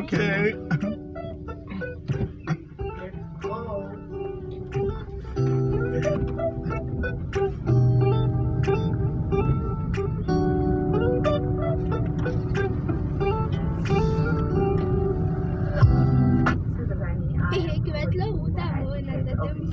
Okay.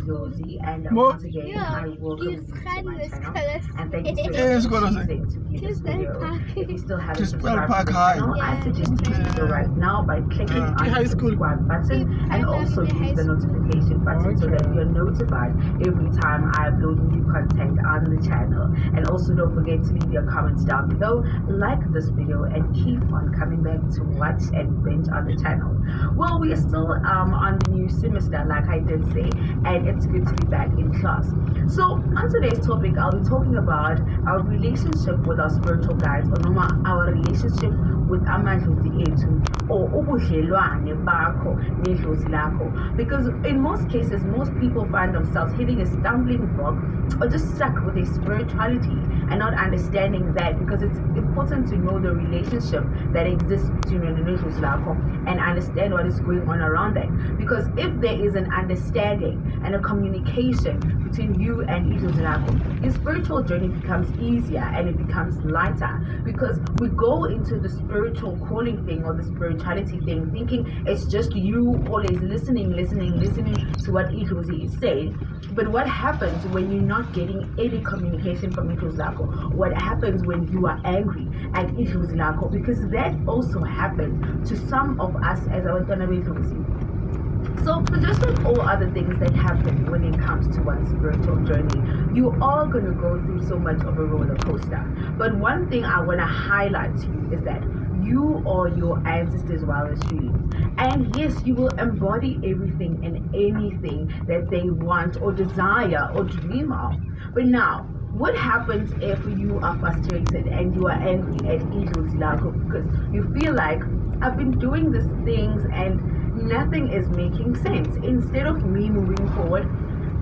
dat of Josie and uh, Mo- once again Ja, I welcome you to my channel and thank you so much it's gonna for say. choosing to view this Kies video. Park. If you still haven't Kies subscribed to the High. channel, I suggest you do so right now by clicking Yeah, on high the school. subscribe button and also use high the school. notification button so that you're notified every time I upload new content on the channel. And also don't forget to leave your comments down below, like this video and keep on coming back to watch and binge on the channel. Well, we are still um, on the new semester, like I did say, and it's good to be back in class. So, on today's topic, I'll be talking about our relationship with our spiritual guides, or our relationship with amadlozi or ubudlelwane bakho nedlozi lakho. Because in most cases, most people find themselves hitting a stumbling block or just stuck with a spirituality and not understanding that because it's important to know the relationship that exists between you and nedlozi lakho and understand what is going on around that. Because if there is an understanding and a communication between you and Idlozi lakho, your spiritual journey becomes easier and it becomes lighter because we go into the spiritual calling thing or the spirituality thing thinking it's just you always listening, listening, listening to what Idlozi is saying. But what happens when you're not getting any communication from lakho? What happens when you are angry at lakho? Because that also happens to some of us as our Idlozi. So, just like all other things that happen when it comes to one's spiritual journey, you are going to go through so much of a roller coaster. But one thing I want to highlight to you is that you are your ancestors' wildest dreams. And yes, you will embody everything and anything that they want or desire or dream of. But now, what happens if you are frustrated and you are angry at lakho because you feel like I've been doing these things and nothing is making sense. Instead of me moving forward,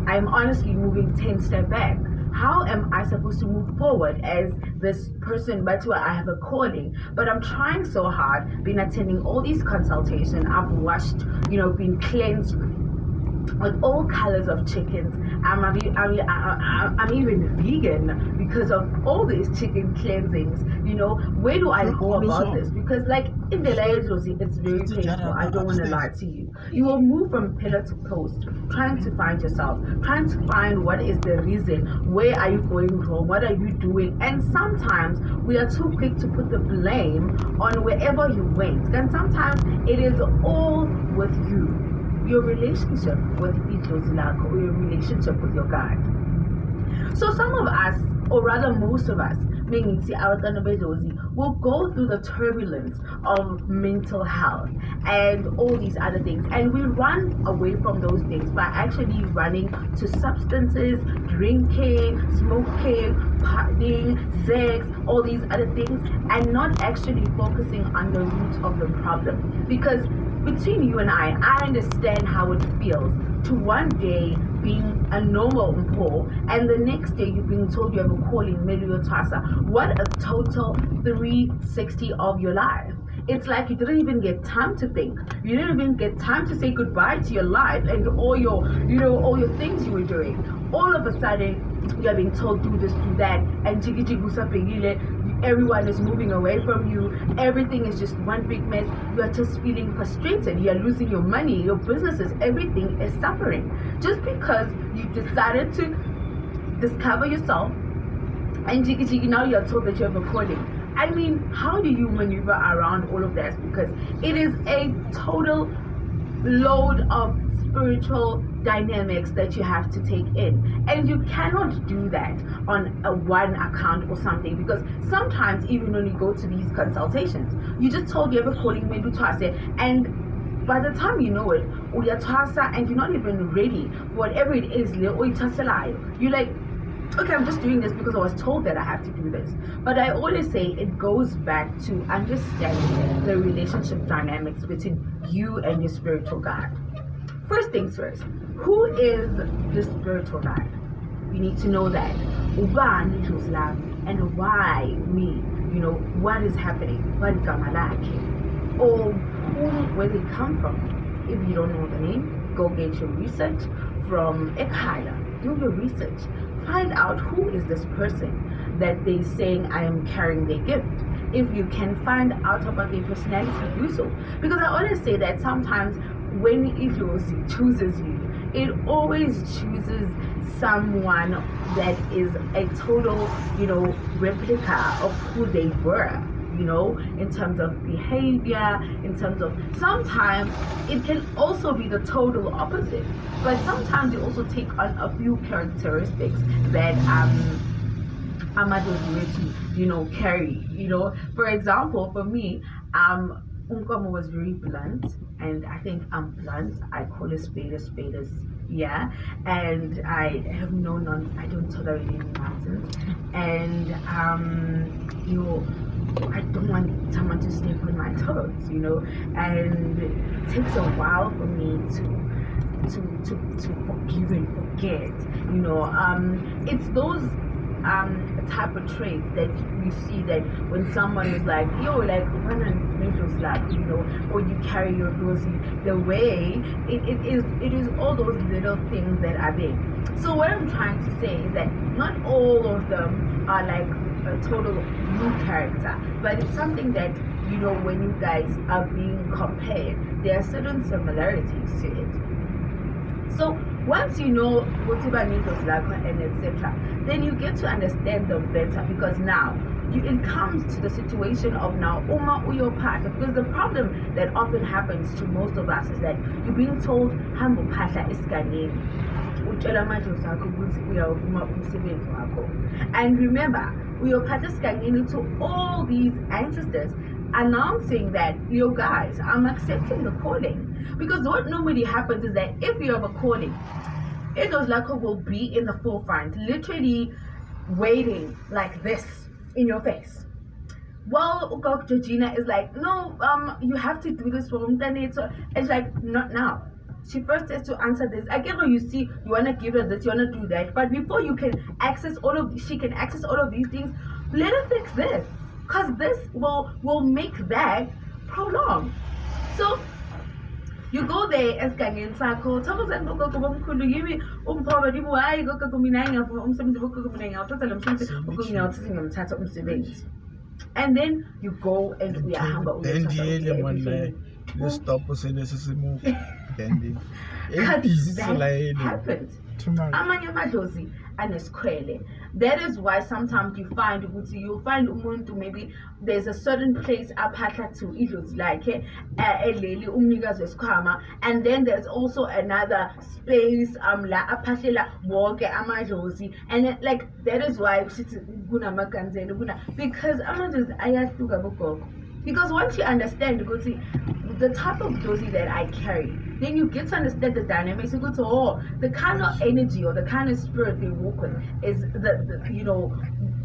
I'm honestly moving 10 steps back. How am I supposed to move forward as this person? But I have a calling, but I'm trying so hard, been attending all these consultations. I've watched, you know, been cleansed with all colors of chickens. I'm, I'm, I'm, I'm even vegan because of all these chicken cleansings. You know, where do I go about this? Because, like, in the layers, it's very painful. I don't want to lie to you. You will move from pillar to post, trying to find yourself, trying to find what is the reason, where are you going wrong, what are you doing, and sometimes we are too quick to put the blame on wherever you went. And sometimes it is all with you your relationship with Idlozi lakho or your relationship with your God. So some of us, or rather most of us, will go through the turbulence of mental health and all these other things. And we run away from those things by actually running to substances, drinking, smoking, partying, sex, all these other things, and not actually focusing on the root of the problem. Because between you and I, I understand how it feels to one day being a normal Mpho and the next day you're being told you have a calling Melio Tasa. What a total 360 of your life. It's like you didn't even get time to think. You didn't even get time to say goodbye to your life and all your, you know, all your things you were doing. All of a sudden, you are being told do this, do that, and jiggy pegile. Everyone is moving away from you. Everything is just one big mess. You are just feeling frustrated. You are losing your money, your businesses, everything is suffering. Just because you decided to discover yourself and jiggy jiggy now you're told that you have a calling. I mean, how do you maneuver around all of this? Because it is a total load of spiritual dynamics that you have to take in and you cannot do that on a one account or something because sometimes even when you go to these consultations you just told you a calling maybe and by the time you know it uyatwasa and you're not even ready for whatever it is you're like okay, I'm just doing this because I was told that I have to do this. But I always say it goes back to understanding the relationship dynamics between you and your spiritual God. First things first, who is the spiritual guide? You need to know that. Ubani Islam and why me? You know, what is happening? What Gamalaki? or whom, where they come from. If you don't know the name, go get your research from Ekhaya. Do your research. Find out who is this person that they're saying I am carrying their gift. If you can find out about their personality, do so. Because I always say that sometimes when it chooses you, it always chooses someone that is a total, you know, replica of who they were you know, in terms of behavior, in terms of sometimes it can also be the total opposite. But sometimes you also take on a few characteristics that um Amadou you know, carry. You know, for example, for me, um Unkomo was very blunt, and I think I'm blunt. I call a spade a spade as yeah, and I have no non. I don't tolerate any nonsense, and um, you know, I don't want someone to step on my toes, you know, and it takes a while for me to to to to forgive and forget, you know. Um, it's those um type of traits that you see that when someone is like yo like when a like you know or you carry your rosy the way it, it is it is all those little things that are there. So what i'm trying to say is that not all of them are like a total new character but it's something that you know when you guys are being compared there are certain similarities to it. So once you know needs of and etc then you get to understand them better because now you, it comes to the situation of now uma uyo pasha because the problem that often happens to most of us is that you're being told hamba uphahla esiganeni utshela amadlozi akho ukuthi uyawuvuma umsebenzi wakho. And remember uyophatha esiganeni to all these ancestors announcing that you guys i'm accepting the calling because what normally happens is that if you have a calling Eagles Laco will be in the forefront, literally waiting like this in your face. While Ukok Georgina is like, no, um, you have to do this for Umtane. So it's like, not now. She first has to answer this. I get you see, you wanna give her this, you wanna do that. But before you can access all of she can access all of these things, let her fix this. Cause this will will make that prolong. So you go there esigangeni sakho thokozani bogogo bomkhulu yimi umphoba libo hayi gogogo mina ngiyavuma umsebenzi bogogo mina ngiyawuthatha lo msebenzi ugogo ngiyawuthatha ngiyamthatha umsebenzi. And then you go and uyahamba uyendiyele manje lesitopho selesi simuva and ebhizi selayele amanye amadlozi anesikhwele. That is why sometimes you find ukuthi you find umuntu maybe there's a certain place aphahla to idlozi lakhe eleli umnikazi wesikhwama and then there's also another space um la aphahlela wonke amadlozi. And then, like that is why sithi kunamaganzelo kuna because amadlozi ayahluka bogogo. Because once you understand the type of dozy that I carry, then you get to understand the dynamics. You go to oh, the kind of energy or the kind of spirit they walk with is the, the you know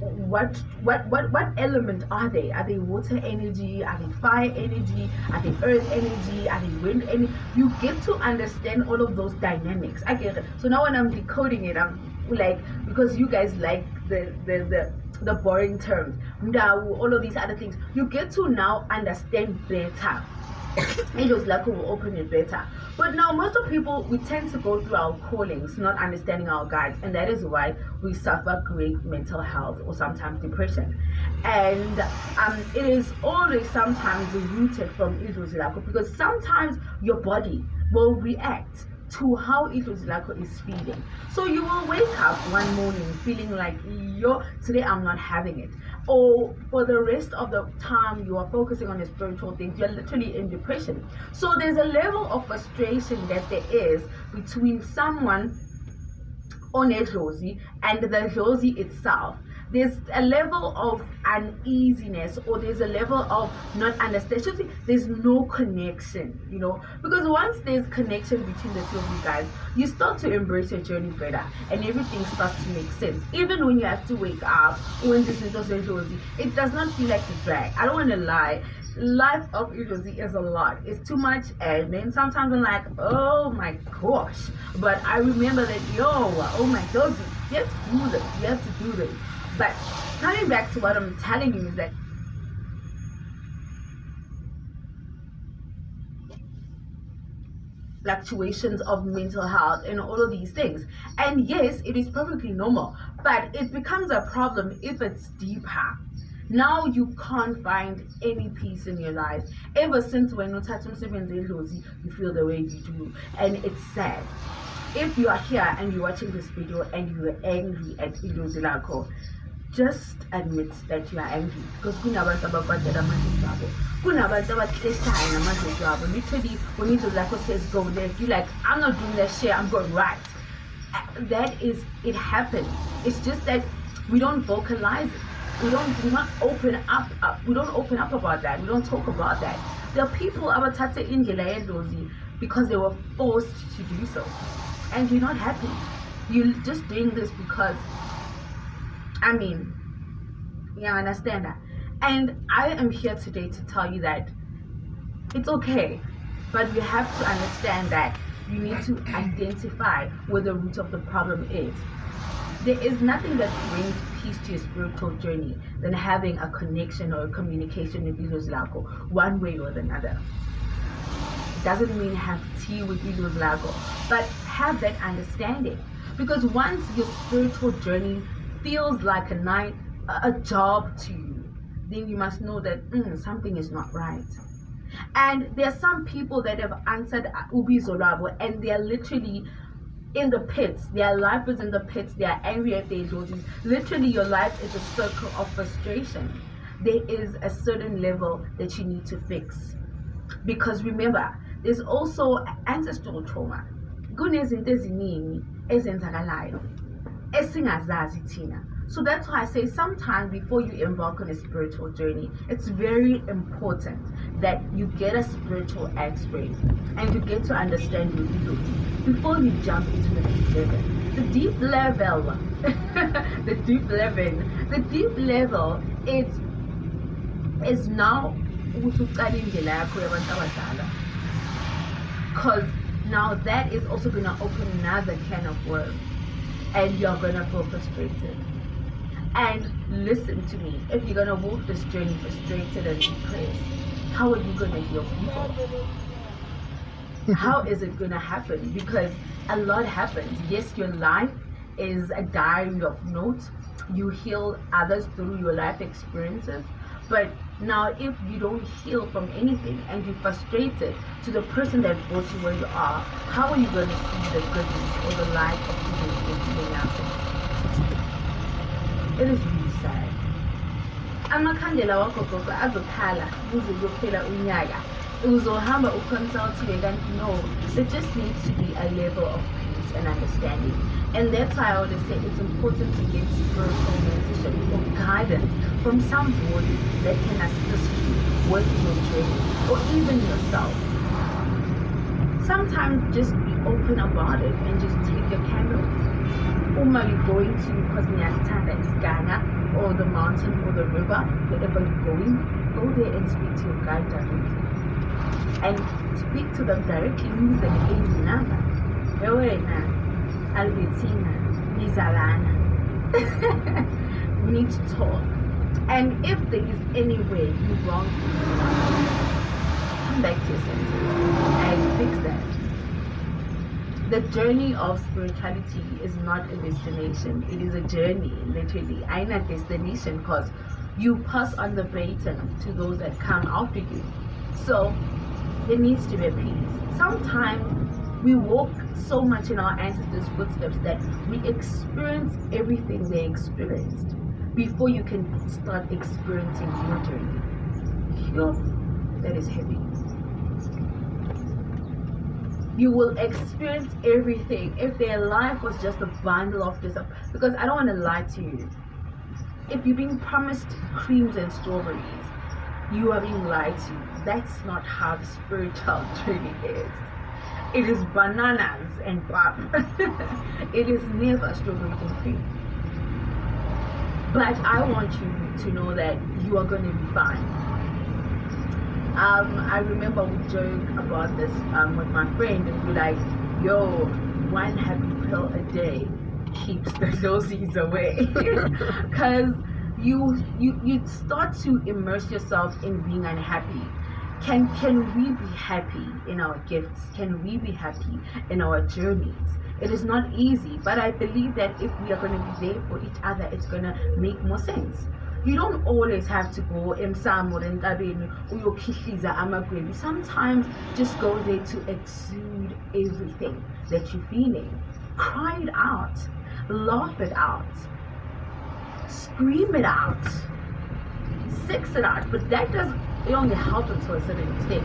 what what what what element are they? Are they water energy? Are they fire energy? Are they earth energy? Are they wind energy? You get to understand all of those dynamics. I get it. So now when I'm decoding it, I'm like because you guys like the the the the boring terms, all of these other things, you get to now understand better. Angels like will open it better. But now most of people we tend to go through our callings, not understanding our guides, and that is why we suffer great mental health or sometimes depression. And um, it is always sometimes rooted from Idris because sometimes your body will react to how it was like is feeling. So you will wake up one morning feeling like yo today I'm not having it. Or for the rest of the time you are focusing on the spiritual things, you're literally in depression. So there's a level of frustration that there is between someone on a Josie and the Josie itself there's a level of uneasiness or there's a level of not understanding. There's no connection, you know, because once there's connection between the two of you guys, you start to embrace your journey better and everything starts to make sense. Even when you have to wake up, when this is just it does not feel like a drag. I don't want to lie life of Ilozi is a lot. It's too much and then Sometimes I'm like, oh my gosh. But I remember that, yo, oh my gosh, you have to do this. You have to do this. But coming back to what I'm telling you is that fluctuations of mental health and all of these things. And yes, it is perfectly normal, but it becomes a problem if it's deeper. Now you can't find any peace in your life. Ever since when you touch you feel the way you do, and it's sad. If you are here and you're watching this video and you're angry at Iluzilako, just admit that you are angry. Because kunabantu ababhadala amadlozi abo kunabantu abakleshayo namadlozi abo literally when idlozi lakho says go left you like i'm not doing that shit. I'm going right. Uh, that is it happens. It's just that we don't vocalize it. We don't we not open up, up we don't open up about that. We don't talk about that. There are people abathathe indlela yedlozi because they were forced to do so. And you're not happy. You're just doing this because I mean, you understand that? And I am here today to tell you that it's okay, but you have to understand that you need to identify where the root of the problem is. There is nothing that brings peace to your spiritual journey than having a connection or a communication with Ilos one way or another. It doesn't mean have tea with Ilos Lago, but have that understanding. Because once your spiritual journey feels like a night, a job to you, then you must know that mm, something is not right. And there are some people that have answered Ubi Zorabo and they are literally in the pits. Their life is in the pits. They are angry at their daughters. Literally, your life is a circle of frustration. There is a certain level that you need to fix. Because remember, there's also ancestral trauma. kunezinto eziningi ezenzakalayo esingazazi thina. So that's why I say sometimes before you embark on a spiritual journey, it's very important that you get a spiritual x-ray and you get to understand your ego before you jump into the deep level. The deep level, the deep level, the deep level is is now because now that is also going to open another can of worms and you're gonna feel frustrated. And listen to me, if you're gonna walk this journey frustrated and depressed, how are you gonna heal people? how is it gonna happen? Because a lot happens. Yes, your life is a diary of notes. You heal others through your life experiences. But now, if you don't heal from anything and you're frustrated to the person that brought you where you are, how are you going to see the goodness or the light of goodness coming out? It is really sad. amakhandela wakho gogo azokhala kuze kuyophela unyaka uzohamba uconsultiwe kanti no there just needs to be a level of peace and understanding and that's why I always say it's important to get spiritual meditation or guidance from somebody that can assist you with your journey or even yourself. Sometimes just be open about it and just take your candles. Uma you're going to Kosnyastana Iskana or the mountain or the river, wherever you're going, go there and speak to your guide directly. And speak to them directly using any number. Albertina, Nizalana. we need to talk. And if there is any way you wrong come back to your senses and fix that. The journey of spirituality is not a destination. It is a journey, literally. I'm not destination because you pass on the baton to those that come after you. So there needs to be a peace. Sometimes we walk so much in our ancestors' footsteps that we experience everything they experienced before you can start experiencing your journey. Sure, that is heavy. You will experience everything if their life was just a bundle of this. Because I don't want to lie to you. If you're being promised creams and strawberries, you are being lied to. That's not how the spiritual journey is. It is bananas and pop. it is never strawberries and cream. But I want you to know that you are going to be fine. Um, I remember we joke about this um, with my friend and be like, yo, one happy pill a day keeps the doses away. Because you, you, you start to immerse yourself in being unhappy can can we be happy in our gifts? Can we be happy in our journeys? It is not easy but i believe that if we are going to be there for each other it's going to make more sense. You don't always have to go emsamo entabeni uyokhihliza amagwebu. Sometimes just go there to exude everything that you're feeling. Cry it out laugh it out scream it out sex it out. But that does it only helps to a certain extent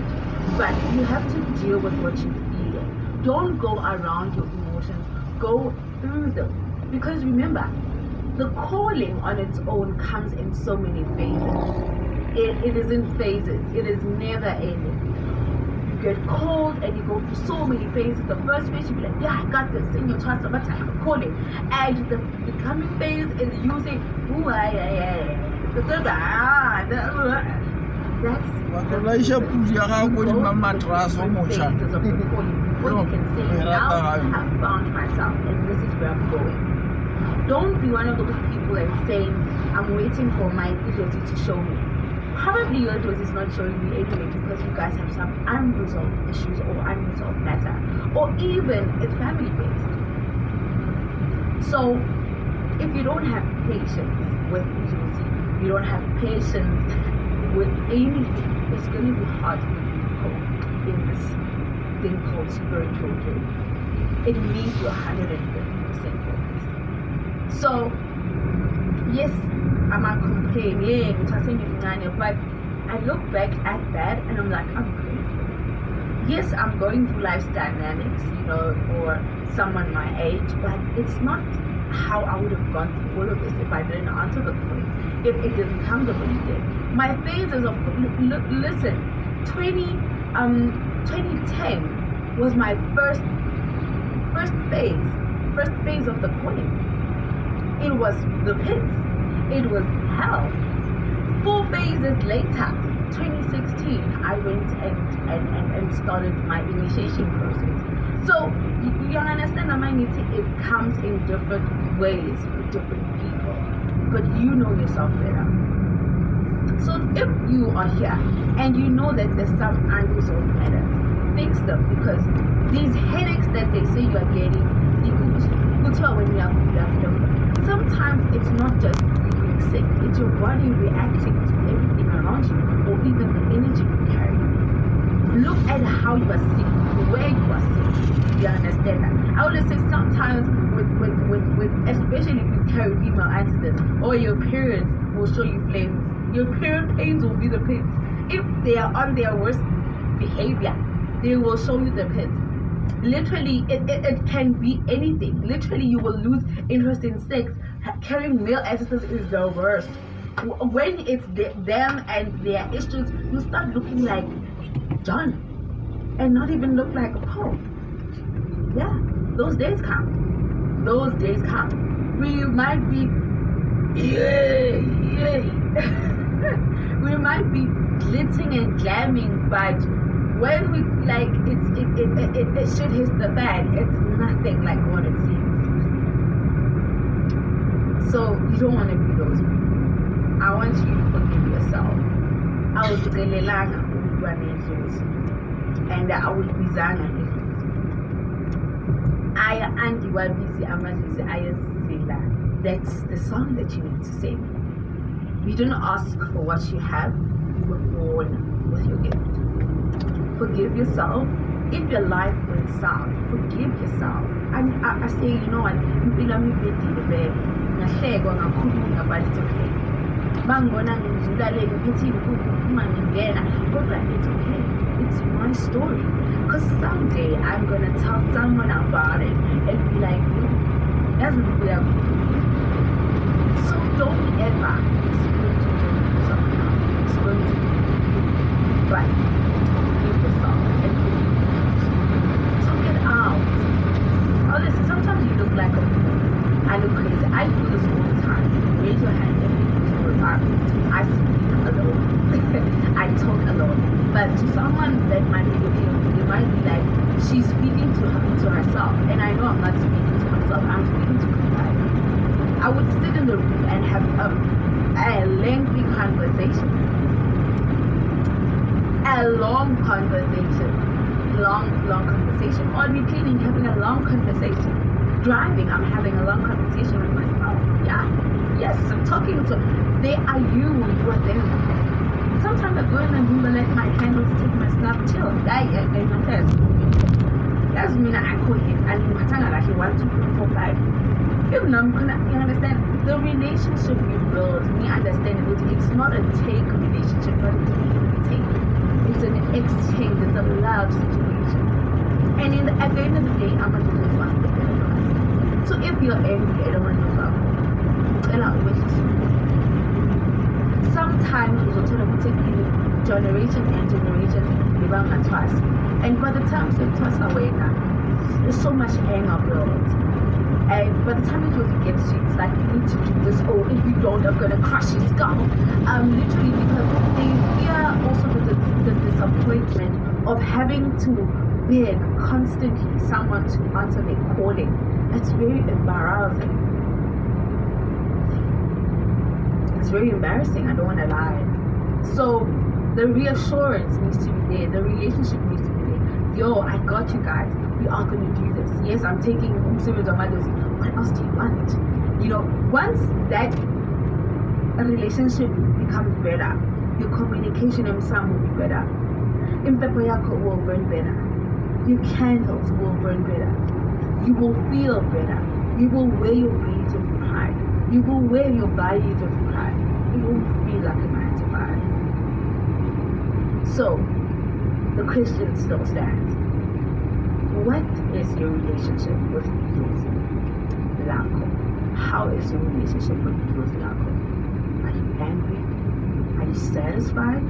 but you have to deal with what you're feeling don't go around your emotions go through them because remember the calling on its own comes in so many phases. It, it is in phases. It is never ending. You get called and you go through so many phases. The first phase you be like, yeah, I got this, and you trust about time calling. And the, the coming phase is using, ooh, I, I, ah, that's Wakolaisha pusi ya gago di mamatras o motjha. What you can say, now I have found myself, and this is where I'm going don't be one of those people and saying, I'm waiting for my idiocy to show me. Probably your idiocy is not showing me anyway because you guys have some unresolved issues or unresolved matter. Or even it's family based. So if you don't have patience with idiocy, you don't have patience with anything, it's going to be hard for you in this thing called spiritual journey. It needs your 150% so, yes, I'm not complaining, but I look back at that and I'm like, I'm grateful. Yes, I'm going through life's dynamics, you know, for someone my age, but it's not how I would have gone through all of this if I didn't answer the call, if it didn't come the way it did. My phases of, listen, 20, um, 2010 was my first, first phase, first phase of the calling it was the pits. It was hell. Four phases later, 2016, I went and, and, and, started my initiation process. So you, you understand that humanity, it comes in different ways for different people. But you know yourself better. So if you are here and you know that there's some unresolved matters, fix them because these headaches that they say you are getting, are sometimes it's not just you being sick, it's your body reacting to everything around you or even the energy you carry. Look at how you are sick, where you are sick. You understand that? I would say sometimes with, with, with, with especially if you carry female ancestors or your parents will show you flames. Your parent pains will be the pits. If they are on their worst behavior, they will show you the pits. Literally it, it, it, can be anything. Literally you will lose interest in sex. Carrying male ancestors is the worst. When it's the, them and their issues you start looking like john and not even look like a pope yeah those days come. Those days come. We might be yay yay we might be glitting and jamming but when we like it it, it, it, it should hit the fan it's nothing like what it seems. So you don't want to be those people. I want you to forgive yourself. Awuzicelelanga ukuba nedlozi and awulibizanga idlozi aya andiwabizi amadlozi ayazizela that's the song that you need to sing you don't ask for what you have you were born with your gift. Forgive yourself. If your life went south, forgive yourself. And I, I say, you know what, impilo yami ibedile vele ngahlekwa ngakhulunywa but it's okay bangibona ngizula le inkukhu uma ngingena kodwa it's okay. It's my story. Because someday i'm gonna tell someone about it and be like that's not don't ever explain to someone else explain to me but like a I look crazy. I do this all the time. Raise your hand if you do all. I speak alone. I talk alone. But to someone that might be looking at me, they might be like, she's speaking to her, to herself. And I know I'm not speaking to myself. I'm speaking to God. I would sit in the room and have a, a lengthy conversation. a long conversation. Long, long conversation. Or me cleaning, having a long conversation. Driving, I'm having a long conversation with myself. Yeah. Yes, I'm talking to they are you, you are them. Sometimes I go in and do let my candles take my snap chill. That is not test. That's mean I call him and Matanga like he wants to for five. I'm gonna you understand? The relationship you build, me understanding it, it's not a take relationship, but it's a take. It's an exchange, it's a love situation. And in the, at the end of the day, I'm gonna do this one So if you're angry, I don't want to love. And I'll Sometimes uzothola ukuthi generation and generation bebangathwasi and by the time sekuthwasa wena there's so much anger built and by the time it gets to it's like you need to do this or if you don't I'm gonna crush your skull um literally because they fear also the, the disappointment of having to beg constantly someone to answer their calling it's very embarrassing it's very embarrassing. I don't want to lie. So the reassurance needs to be there. The relationship needs to be there. Yo, I got you guys. We are going to do this. Yes, I'm taking of others. What else do you want? You know, once that relationship becomes better, your communication and some will be better. Impepo yako will burn better. Your candles will burn better. You will feel better. You will wear your weight of pride. You will wear your value of pride. You won't feel like a 95. So, the question still stands. What is your relationship with Eagles Laco? How is your relationship with Eagles Laco? Are you angry? Are you satisfied?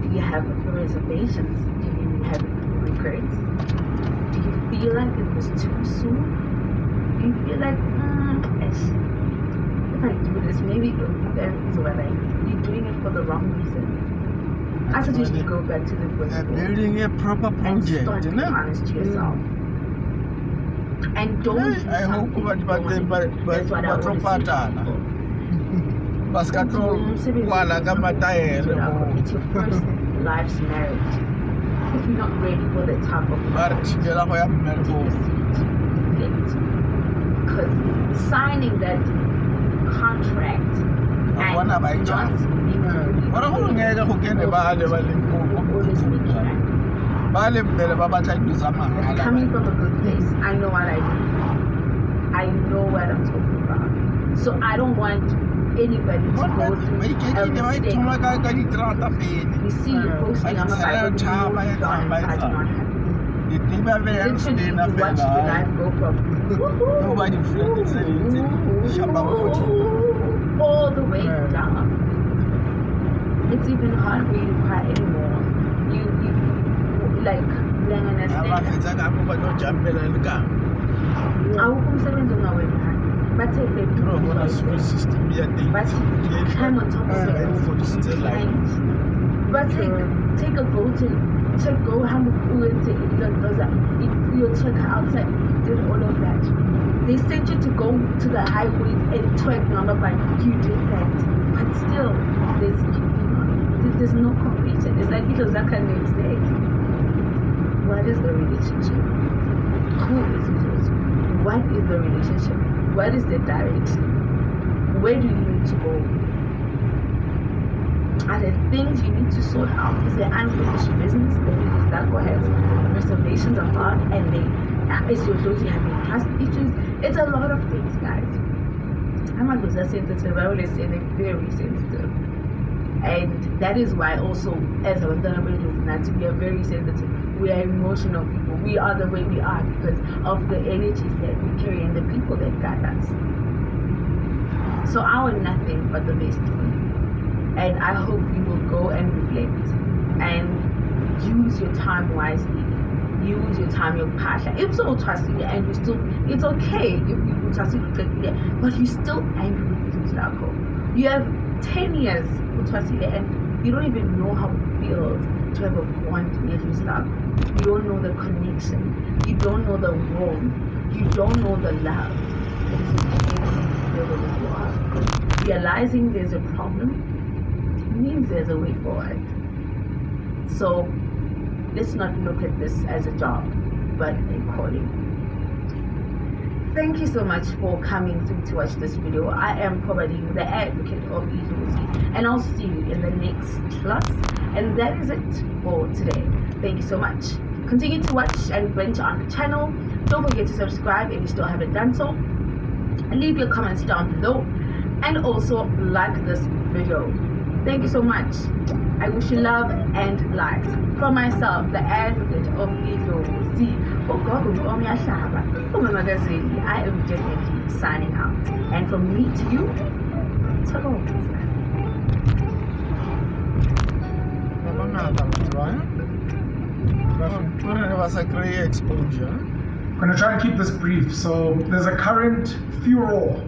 Do you have reservations? Do you have regrets? Do you feel like it was too soon? Do you feel like mm, if I do this, maybe it'll be there is where like you're doing it for the wrong reason. I suggest you go back to the book. Building a proper project and start being honest to yourself. And don't do I hope but but but but That's what I but always say to patana. people. ba ska tlo kwala ka mataere mo It's your first life's marriage. If you're not ready for that type of ba re thibela go ya take a seat. Because signing that contract Ga bona ba and not being fully gore go ngeke go kene bale ba leng ko always make it happen. ba le pele ba batla dilo tsa It's mahala coming from a good place. I know what I do. I know what I'm talking about. So I don't want anybody to go through a mistake. ithoma ka ka diterata pele We see you posting, I'm about di to tshela know ba you etsang, don't ba inside etsang. not happy. diteba be yang Literally, you watch your life go from Yo ba di-friend tse ding tse di shapa mo godimo. all the way down. It's even hard for you to cry anymore. You, you, you like, Ha ba understand. fetsa ka mo ba tlo jumpela le ka? Awukho umsebenzi ongawenza bathe tro bona baby school system ya teng but climb on top of it but take take a boat and take go hamba uyenze iloza you check outside you did all of that. They sent you to go to the highway and twerk number but you did that. But still there's you know, there's no completion it's like it like a namesake what is the relationship who is it with? what is the relationship what is the direction where do you need to go are there things you need to sort out? Is there unfinished business that you that go has reservations about and they is your daughter having trust issues? It's a lot of things, guys. I'm not are sensitive. I always say they're very sensitive. And that is why also as a not we are very sensitive. We are emotional people. We are the way we are because of the energies that we carry and the people that guide us. So I want nothing but the best for you and I hope you will go and reflect and use your time wisely. Use your time, your passion. If so, it, and you still, it's okay if you trust it, but you still angry with Lako. You have 10 years it, and you don't even know how it feels to have a bond with Lako. You don't know the connection. You don't know the warmth. You don't know the love. Realizing there's a problem means there's a way forward. So let's not look at this as a job, but a calling. Thank you so much for coming through to watch this video. I am probably the advocate of Idozi, and I'll see you in the next class. And that is it for today. Thank you so much. Continue to watch and binge on the channel. Don't forget to subscribe if you still haven't done so. Leave your comments down below. And also like this video. Thank you so much. I wish you love and light. For myself, the advocate of Idozi, I am definitely signing out. And from me to you, exposure. I'm going to try and keep this brief. So there's a current furor,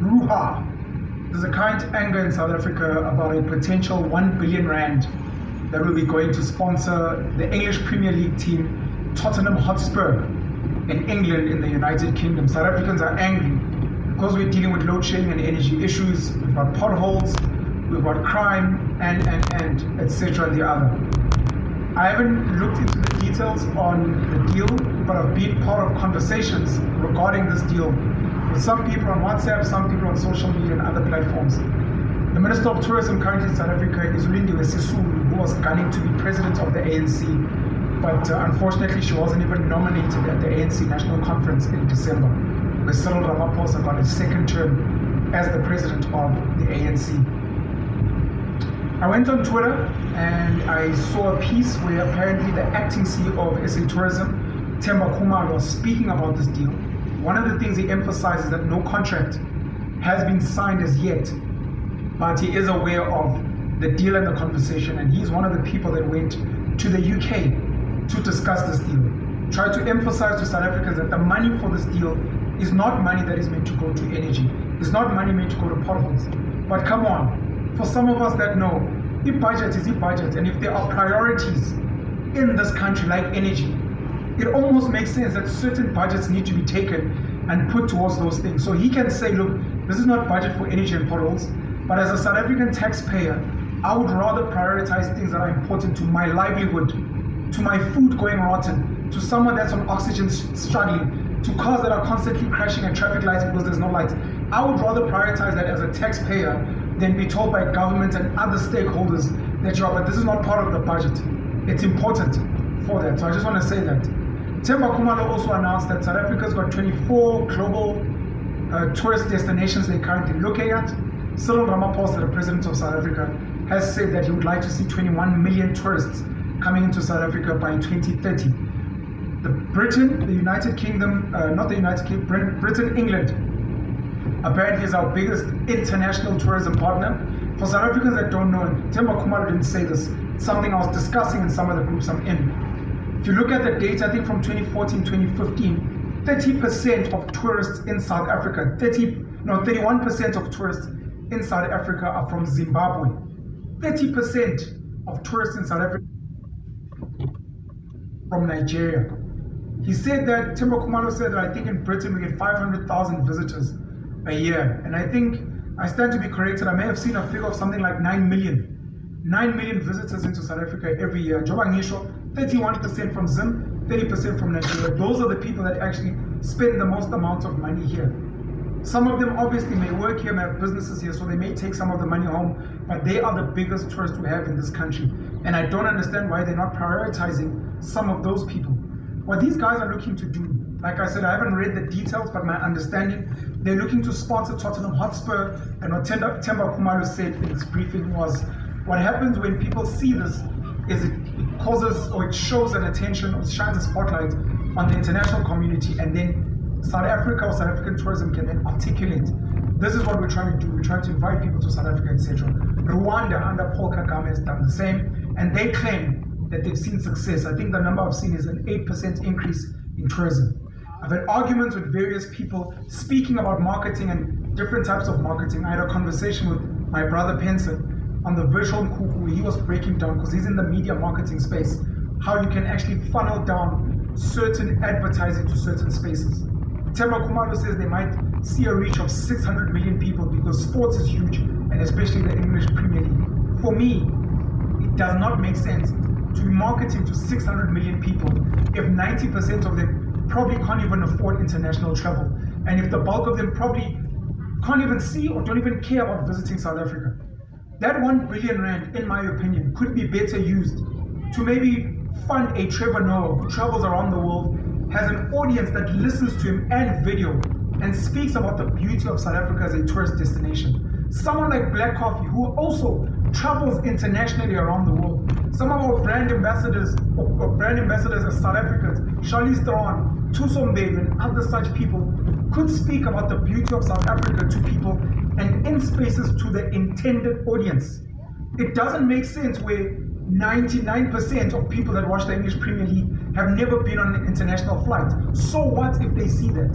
ruha. There's a current anger in South Africa about a potential 1 billion rand that will be going to sponsor the English Premier League team, Tottenham Hotspur, in England, in the United Kingdom. South Africans are angry because we're dealing with load shedding and energy issues. We've got potholes, we've got crime, and, and, and, etc. and the other. I haven't looked into the details on the deal, but I've been part of conversations regarding this deal with some people on WhatsApp, some people on social media and other platforms. The Minister of Tourism currently in South Africa is Lindiwe Sisulu, who was gunning to be president of the ANC, but uh, unfortunately she wasn't even nominated at the ANC National Conference in December, where Cyril Ramaphosa got his second term as the president of the ANC. I went on Twitter and I saw a piece where apparently the acting CEO of SA Tourism, Themba Khumalo, was speaking about this deal. One of the things he emphasizes that no contract has been signed as yet, but he is aware of the deal and the conversation, and he's one of the people that went to the UK to discuss this deal. Try to emphasize to South Africans that the money for this deal is not money that is meant to go to energy. It's not money meant to go to potholes. But come on, for some of us that know, if budget is a budget, and if there are priorities in this country like energy, it almost makes sense that certain budgets need to be taken and put towards those things. So he can say, look, this is not budget for energy and potholes, but as a South African taxpayer, I would rather prioritize things that are important to my livelihood, to my food going rotten, to someone that's on oxygen struggling, to cars that are constantly crashing at traffic lights because there's no lights. I would rather prioritize that as a taxpayer than be told by government and other stakeholders that you are, but this is not part of the budget. It's important for that. So I just want to say that. Themba Khumalo also announced that South Africa's got 24 global uh, tourist destinations they're currently looking at. Cyril Ramaphosa, the president of South Africa, has said that he would like to see 21 million tourists coming into South Africa by 2030. The Britain, the United Kingdom, uh, not the United Kingdom, Britain, England, apparently is our biggest international tourism partner. For South Africans that don't know, Themba Khumalo didn't say this, something I was discussing in some of the groups I'm in. If you look at the data, I think from 2014, 2015, 30% of tourists in South Africa, 30, no, 31% of tourists in South Africa are from Zimbabwe. 30% of tourists in South Africa from Nigeria. He said that, Themba Khumalo said that I think in Britain we get 500,000 visitors a year. And I think I stand to be corrected. I may have seen a figure of something like 9 million. 9 million visitors into South Africa every year. Jobangisho, 31% from Zim, 30% from Nigeria. Those are the people that actually spend the most amount of money here. Some of them obviously may work here, may have businesses here, so they may take some of the money home, but they are the biggest tourists we have in this country. And I don't understand why they're not prioritizing some of those people. What these guys are looking to do, like I said, I haven't read the details, but my understanding, they're looking to sponsor Tottenham Hotspur. And what Themba Khumalo said in this briefing was, what happens when people see this is it, it causes or it shows an attention or shines a spotlight on the international community, and then South Africa or South African tourism can then articulate. This is what we're trying to do. We're trying to invite people to South Africa, etc. Rwanda under Paul Kagame has done the same, and they claim that they've seen success. I think the number I've seen is an 8% increase in tourism. I've had arguments with various people speaking about marketing and different types of marketing. I had a conversation with my brother Penson on the virtual Nkuku where he was breaking down, because he's in the media marketing space, how you can actually funnel down certain advertising to certain spaces. Themba Khumalo says they might see a reach of 600 million people because sports is huge, and especially the English Premier League. For me, it does not make sense to be marketing to 600 million people if 90% of them probably can't even afford international travel? And if the bulk of them probably can't even see or don't even care about visiting South Africa? That 1 billion rand, in my opinion, could be better used to maybe fund a Trevor Noah who travels around the world, has an audience that listens to him and video, and speaks about the beauty of South Africa as a tourist destination. Someone like Black Coffee, who also travels internationally around the world. Some of our brand ambassadors, or brand ambassadors as South Africans, Charlize Theron, Thuso Mbedu, and other such people could speak about the beauty of South Africa to people and in spaces to the intended audience. It doesn't make sense where 99% of people that watch the English Premier League have never been on an international flight. So what if they see that?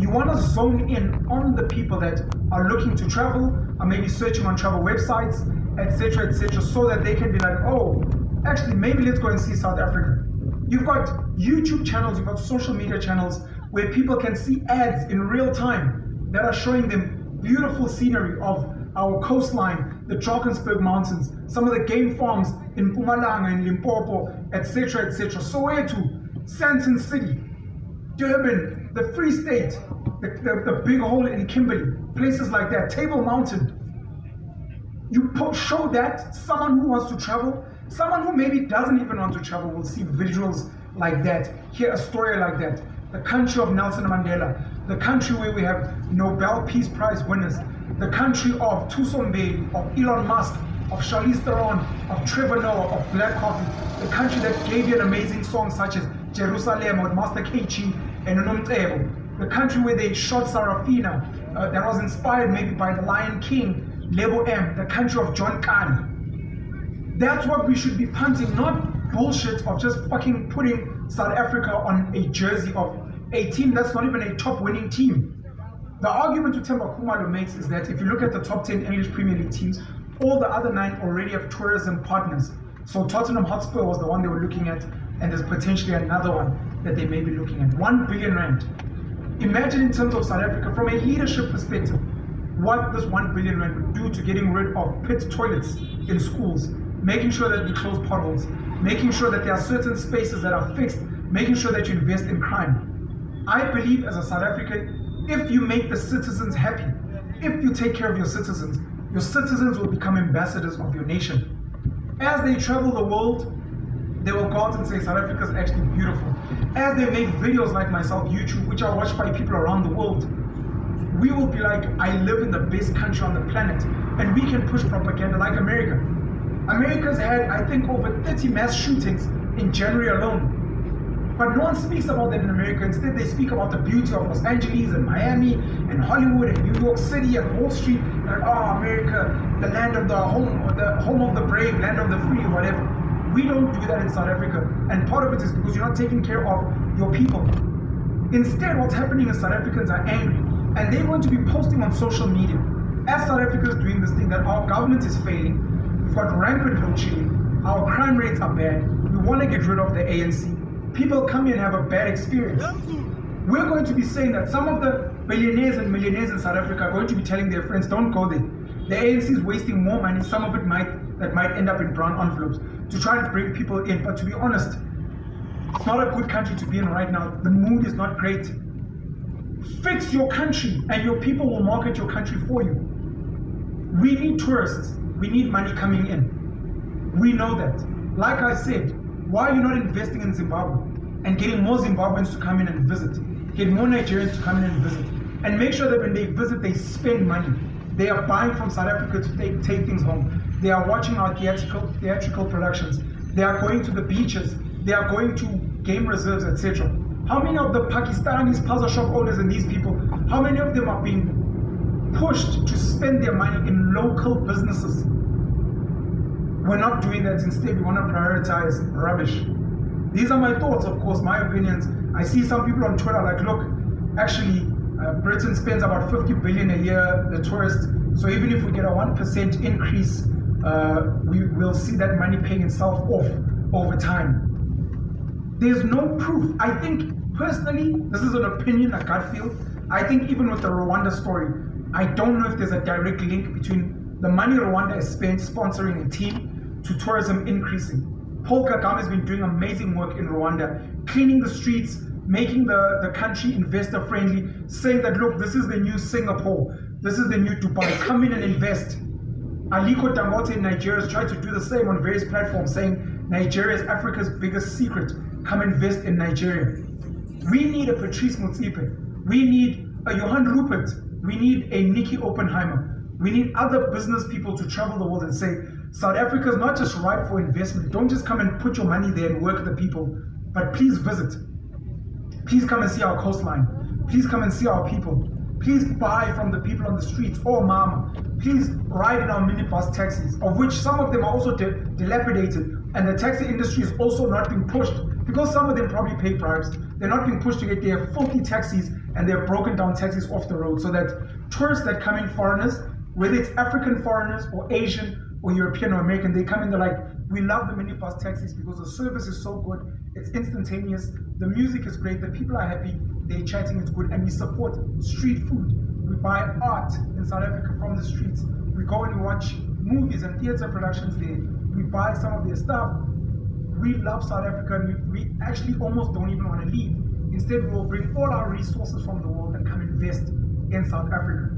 You want to zone in on the people that are looking to travel, or maybe searching on travel websites, etc., etc., so that they can be like, oh, actually, maybe let's go and see South Africa. You've got YouTube channels, you've got social media channels where people can see ads in real time that are showing them beautiful scenery of our coastline, the Drakensberg Mountains, some of the game farms in Mpumalanga and Limpopo, etc., etc. Soweto, Sandton City, Durban, the Free State, the, the, the big hole in Kimberley, places like that, Table Mountain. You show that someone who wants to travel, someone who maybe doesn't even want to travel will see visuals like that, hear a story like that. The country of Nelson Mandela, the country where we have Nobel Peace Prize winners, the country of Thuso Mbedu, of Elon Musk, of Charlize Theron, of Trevor Noah, of Black Coffee, the country that gave you an amazing song such as Jerusalem with Master KG and Unomcebo, the country where they shot Sarafina, uh, that was inspired maybe by the Lion King, Lebo M, the country of John Kani. That's what we should be punting, not bullshit of just fucking putting South Africa on a jersey of a team that's not even a top winning team. The argument Themba Khumalo makes is that if you look at the top 10 English Premier League teams, all the other nine already have tourism partners. So Tottenham Hotspur was the one they were looking at, and there's potentially another one that they may be looking at. One billion rand. Imagine in terms of South Africa, from a leadership perspective, what this one billion rand would do to getting rid of pit toilets in schools, making sure that we close potholes, making sure that there are certain spaces that are fixed, making sure that you invest in crime. I believe as a South African, if you make the citizens happy, if you take care of your citizens, your citizens will become ambassadors of your nation. As they travel the world, they will go out and say South Africa is actually beautiful. As they make videos like myself, YouTube, which are watched by people around the world, we will be like, I live in the best country on the planet. And we can push propaganda like America. America's had, I think, over 30 mass shootings in January alone. But no one speaks about that in America. Instead, they speak about the beauty of Los Angeles and Miami and Hollywood and New York City and Wall Street. Like, oh, America, the land of the home, the home of the brave, land of the free, whatever. We don't do that in South Africa. And part of it is because you're not taking care of your people. Instead, what's happening is South Africans are angry and they're going to be posting on social media. As South Africa is doing this thing that our government is failing, we've got rampant load our crime rates are bad, we want to get rid of the ANC people come here and have a bad experience. We're going to be saying that some of the billionaires and millionaires in South Africa are going to be telling their friends, don't go there. The ANC is wasting more money, some of it might that might end up in brown envelopes to try and bring people in. But to be honest, it's not a good country to be in right now. The mood is not great. Fix your country and your people will market your country for you. We need tourists. We need money coming in. We know that. Like I said, why are you not investing in Zimbabwe and getting more Zimbabweans to come in and visit? Get more Nigerians to come in and visit. And make sure that when they visit, they spend money. They are buying from South Africa to take, take things home. They are watching our theatrical, theatrical productions. They are going to the beaches. They are going to game reserves, etc. How many of the Pakistanis, spaza shop owners, and these people, how many of them are being pushed to spend their money in local businesses? We're not doing that. Instead, we want to prioritize rubbish. These are my thoughts, of course, my opinions. I see some people on Twitter like, look, actually, uh, Britain spends about 50 billion a year, the tourists. So even if we get a 1% increase, uh, we will see that money paying itself off over time. There's no proof. I think, personally, this is an opinion, a gut feel. I think even with the Rwanda story, I don't know if there's a direct link between the money Rwanda has spent sponsoring a team to tourism increasing. Paul Kagame has been doing amazing work in Rwanda, cleaning the streets, making the, the country investor friendly, saying that, look, this is the new Singapore, this is the new Dubai, come in and invest. Aliko Dangote in Nigeria has tried to do the same on various platforms, saying Nigeria is Africa's biggest secret. Come invest in Nigeria. We need a Patrice Motsepe. We need a Johann Rupert. We need a Nicky Oppenheimer. We need other business people to travel the world and say, South Africa is not just ripe for investment. Don't just come and put your money there and work the people, but please visit. Please come and see our coastline. Please come and see our people. Please buy from the people on the streets or oh, mama. Please ride in our minibus taxis, of which some of them are also dilapidated, and the taxi industry is also not being pushed because some of them probably pay bribes. They're not being pushed to get their filthy taxis and their broken down taxis off the road so that tourists that come in, foreigners, whether it's African foreigners or Asian or European or American, they come in, they're like, we love the minibus taxis because the service is so good, it's instantaneous, the music is great, the people are happy, they're chatting, it's good, and we support street food. We buy art in South Africa from the streets. We go and watch movies and theater productions there. We buy some of their stuff. We love South Africa and we, we actually almost don't even want to leave. Instead, we will bring all our resources from the world and come invest in South Africa.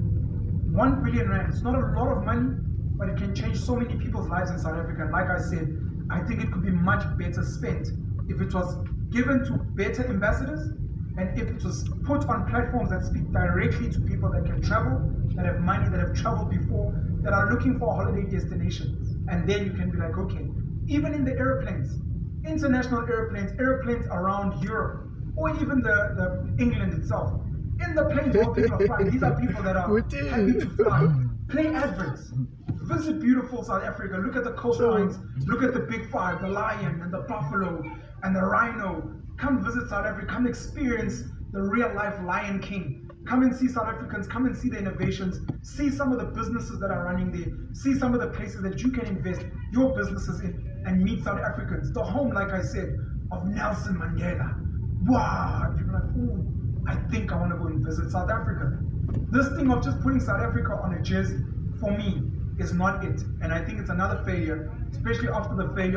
One billion rand, it's not a lot of money, but it can change so many people's lives in South Africa. Like I said, I think it could be much better spent if it was given to better ambassadors and if it was put on platforms that speak directly to people that can travel, that have money, that have traveled before, that are looking for a holiday destination. And then you can be like, okay, even in the airplanes, international airplanes, airplanes around Europe, or even the, the England itself, in the planes where people are flying, these are people that are happy to fly. Play adverts. Visit beautiful South Africa. Look at the coastlines. Look at the big five, the lion and the buffalo and the rhino. Come visit South Africa. Come experience the real life Lion King. Come and see South Africans. Come and see the innovations. See some of the businesses that are running there. See some of the places that you can invest your businesses in and meet South Africans. The home, like I said, of Nelson Mandela. Wow. People are like, ooh, I think I want to go and visit South Africa. This thing of just putting South Africa on a jersey, for me, is not it. And I think it's another failure, especially after the failure